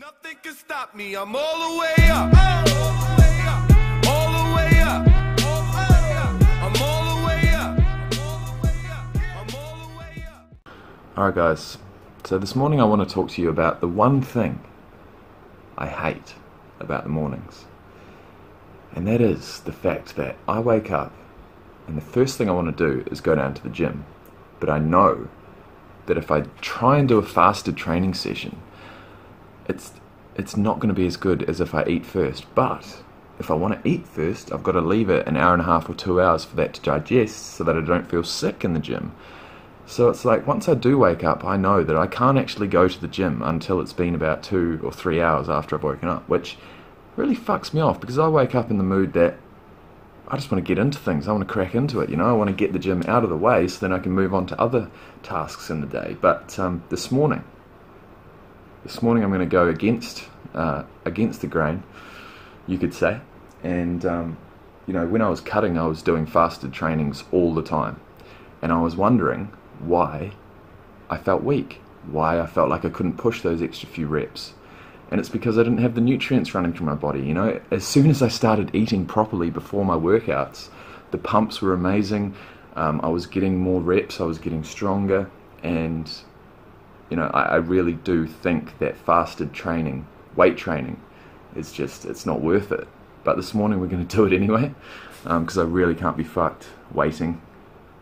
Nothing can stop me. I'm all the way up. Alright, guys. So this morning I want to talk to you about the one thing I hate about the mornings. And that is the fact that I wake up and the first thing I want to do is go down to the gym. But I know that if I try and do a fasted training session, it's it's not going to be as good as if I eat first. But if I want to eat first, I've got to leave it an hour and a half or two hours for that to digest so that I don't feel sick in the gym. So it's like once I do wake up, I know that I can't actually go to the gym until it's been about two or three hours after I've woken up, which really fucks me off because I wake up in the mood that I just want to get into things. I want to crack into it, you know. I want to get the gym out of the way so then I can move on to other tasks in the day. But um, this morning, this morning I'm going to go against uh, against the grain, you could say. And um, you know, when I was cutting, I was doing fasted trainings all the time, and I was wondering why I felt weak, why I felt like I couldn't push those extra few reps. And it's because I didn't have the nutrients running through my body. You know, as soon as I started eating properly before my workouts, the pumps were amazing. Um, I was getting more reps, I was getting stronger, and you know, I, I really do think that fasted training, weight training, is just it's not worth it. But this morning we're going to do it anyway, because I really can't be fucked waiting.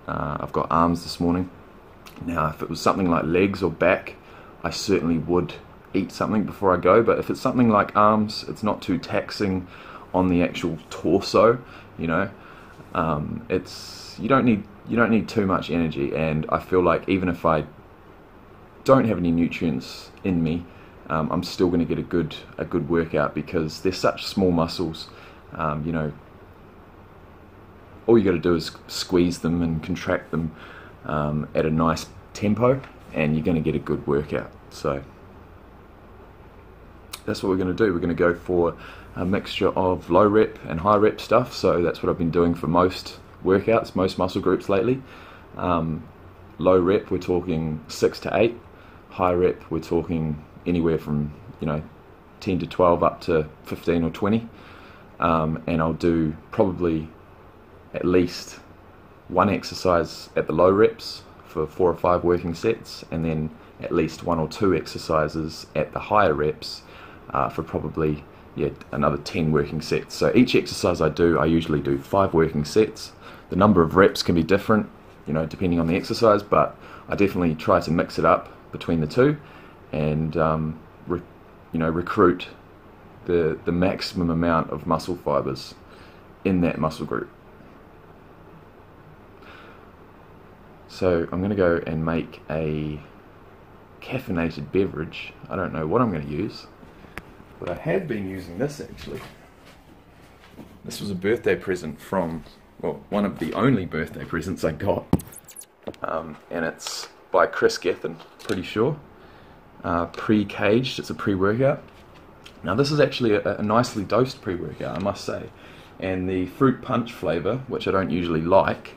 Uh, I've got arms this morning. Now, if it was something like legs or back, I certainly would eat something before I go. But if it's something like arms, it's not too taxing on the actual torso. You know, um, it's you don't need you don't need too much energy, and I feel like even if I don't have any nutrients in me, um, I'm still going to get a good a good workout because they're such small muscles. Um, you know, all you got to do is squeeze them and contract them um, at a nice tempo, and you're going to get a good workout. So that's what we're going to do. We're going to go for a mixture of low rep and high rep stuff. So that's what I've been doing for most workouts, most muscle groups lately. Um, low rep, we're talking six to eight. High rep, we're talking anywhere from you know 10 to 12 up to 15 or 20. Um, and I'll do probably at least one exercise at the low reps for four or five working sets, and then at least one or two exercises at the higher reps uh, for probably yeah another 10 working sets. So each exercise I do, I usually do five working sets. The number of reps can be different, you know, depending on the exercise, but I definitely try to mix it up between the two, and um, re- you know recruit the the maximum amount of muscle fibers in that muscle group. So I'm going to go and make a caffeinated beverage. I don't know what I'm going to use, but I have been using this actually. This was a birthday present from, well, one of the only birthday presents I got. Um, and it's by Kris Gethin, pretty sure. Uh, Pre-Kaged, it's a pre workout. Now, this is actually a, a nicely dosed pre workout, I must say. And the fruit punch flavour, which I don't usually like,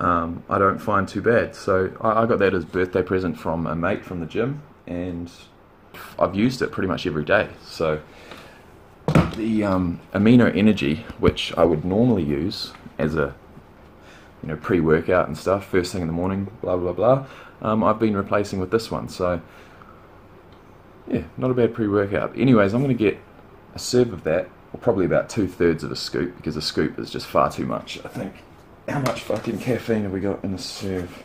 um, I don't find too bad. So I, I got that as birthday present from a mate from the gym, and I've used it pretty much every day. So the um, amino energy, which I would normally use as a you know pre-workout and stuff, first thing in the morning, blah blah blah, um, I've been replacing with this one. So yeah, not a bad pre-workout. Anyways, I'm to get a serve of that, or probably about two thirds of a scoop, because a scoop is just far too much. I think. How much fucking caffeine have we got in the serve?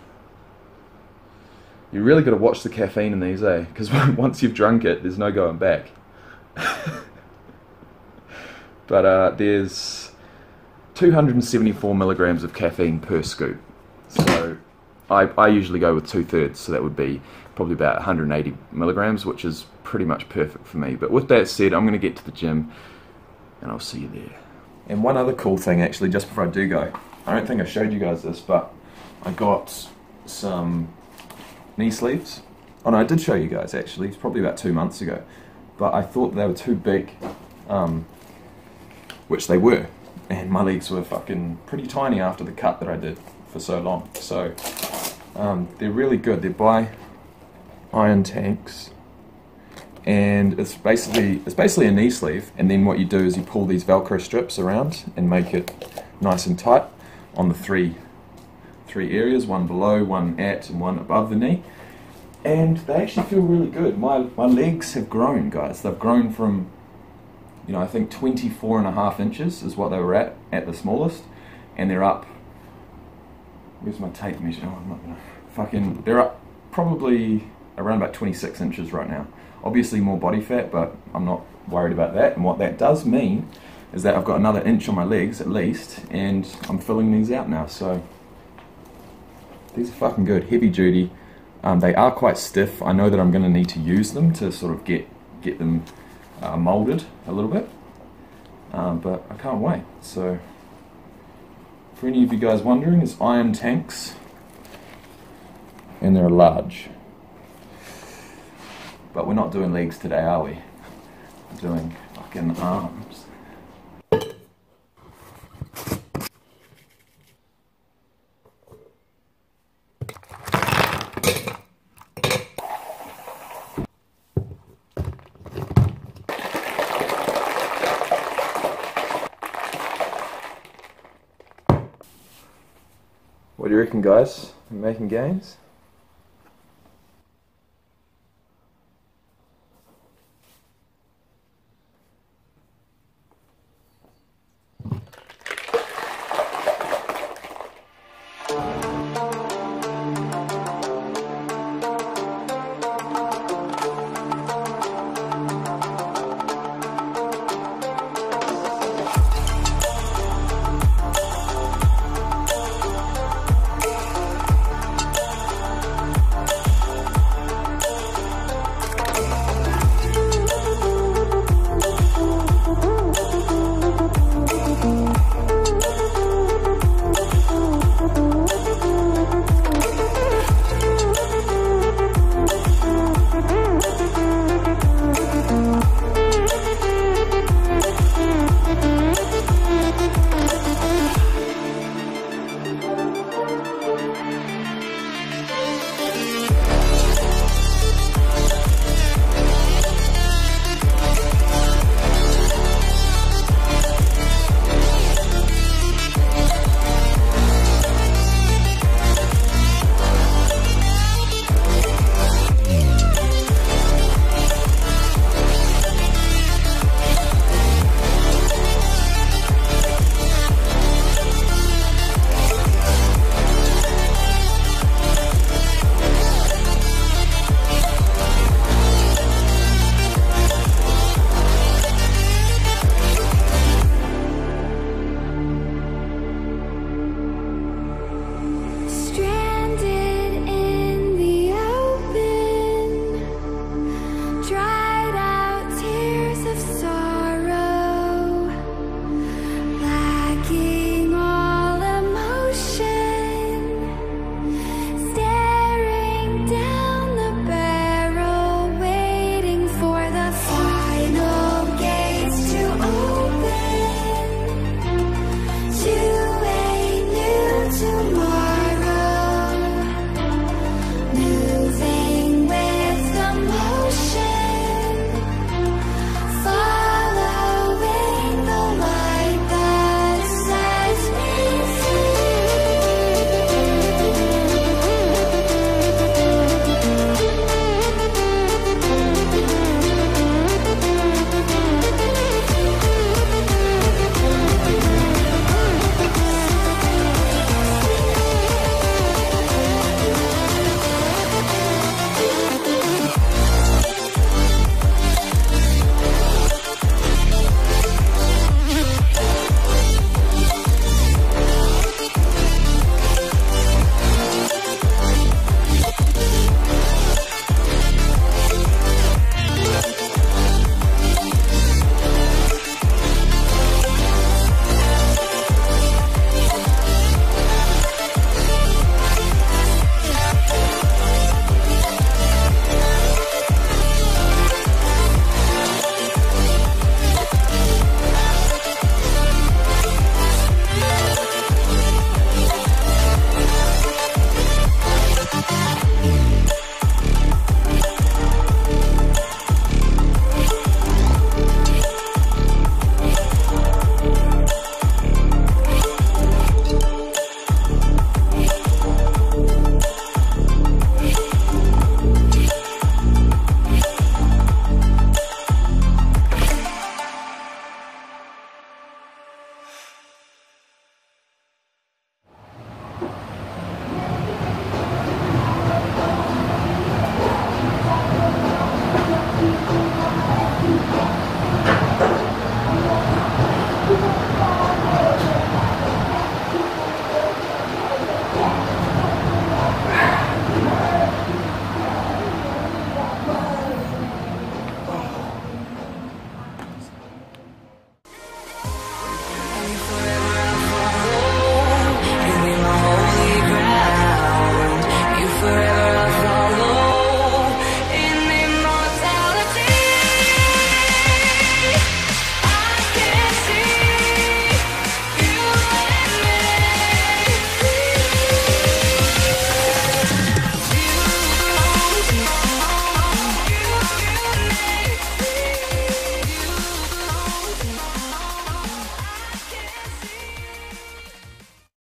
You really got to watch the caffeine in these, eh? Because once you've drunk it, there's no going back. but uh, there's 274 milligrams of caffeine per scoop. So I, I usually go with two thirds, so that would be probably about 180 milligrams, which is pretty much perfect for me. But with that said, I'm going to get to the gym and I'll see you there. And one other cool thing, actually, just before I do go, I don't think I showed you guys this, but I got some knee sleeves. Oh no, I did show you guys actually. It's probably about two months ago, but I thought they were too big, um, which they were, and my legs were fucking pretty tiny after the cut that I did for so long. So um, they're really good. They're by Iron Tanks, and it's basically it's basically a knee sleeve. And then what you do is you pull these Velcro strips around and make it nice and tight on the three three areas: one below, one at, and one above the knee. And they actually feel really good. My my legs have grown, guys. They've grown from you know I think 24 and a half inches is what they were at at the smallest, and they're up. Where's my tape measure? Oh, I'm not gonna fucking. They're up probably around about 26 inches right now. Obviously more body fat, but I'm not worried about that. And what that does mean is that I've got another inch on my legs at least, and I'm filling these out now. So these are fucking good, heavy duty. Um, they are quite stiff. I know that I'm going to need to use them to sort of get get them uh, molded a little bit, um, but I can't wait. So for any of you guys wondering, it's Iron Tanks, and they're large. But we're not doing legs today, are we? We're doing fucking arms. Reckon, guys? Making gains?